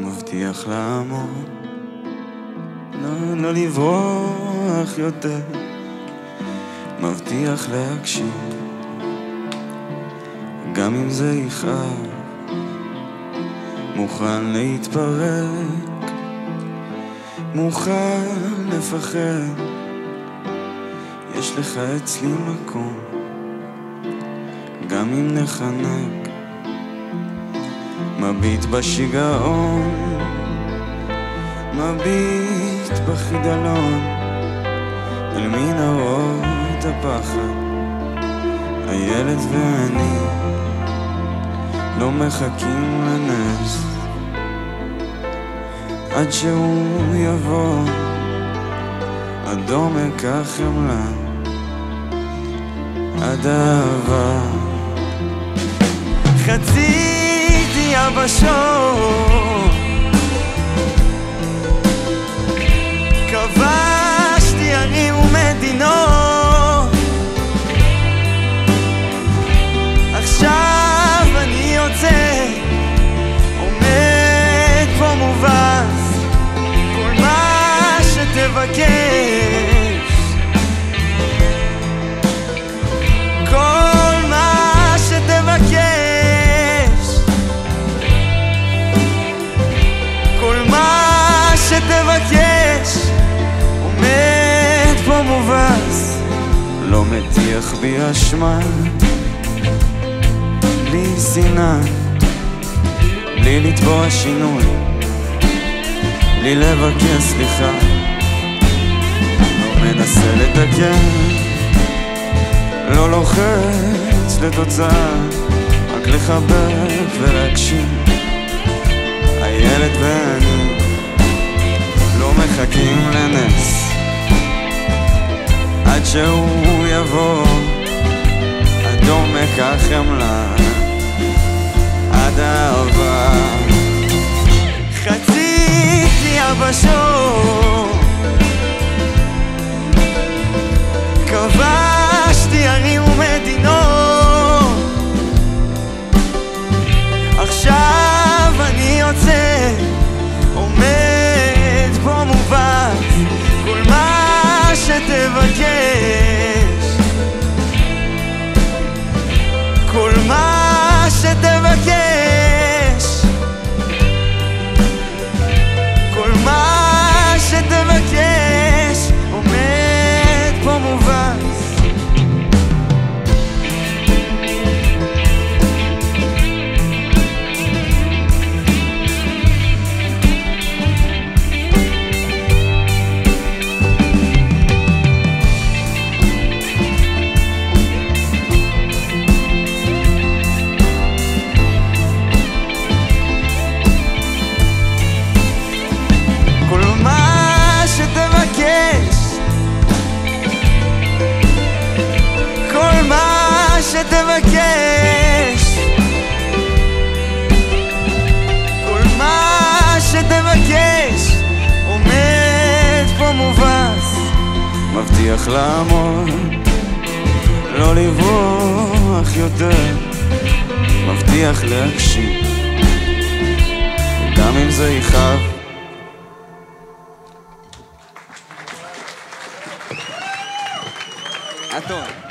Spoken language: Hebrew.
מבטיח לעמוד, לא, לא לברוח יותר, מבטיח להקשיב, גם אם זה יכאב, מוכן להתפרק, מוכן לפחד, יש לך אצלי מקום, גם אם נחנק. מביט בשיגעון, מביט בחידלון, אל מנהרות הפחד, הילד ואני לא מחכים לנס, עד שהוא יבוא, עד עומק החמלה, עד אהבה. יבשות כבשתי ערים ומדינות. עכשיו אני יוצא עומד פה מובס. כל מה שתבקש מטיח בי אשמה בלי שנאה בלי לתבוע שינוי בלי לבקש סליחה. לא מנסה לתקן לא לוחץ לתוצאה רק לחבק ולהקשיב. הילד ואני מחכים לנס עד שהוא עומק החמלה עד האהבה. חציתי יבשות כבשתי ערים ומדינות. עכשיו שתבקש. כל מה שתבקש עומד פה מובס. מבטיח לעמוד לא לברוח יותר. מבטיח להקשיב גם אם זה יכאב. אטון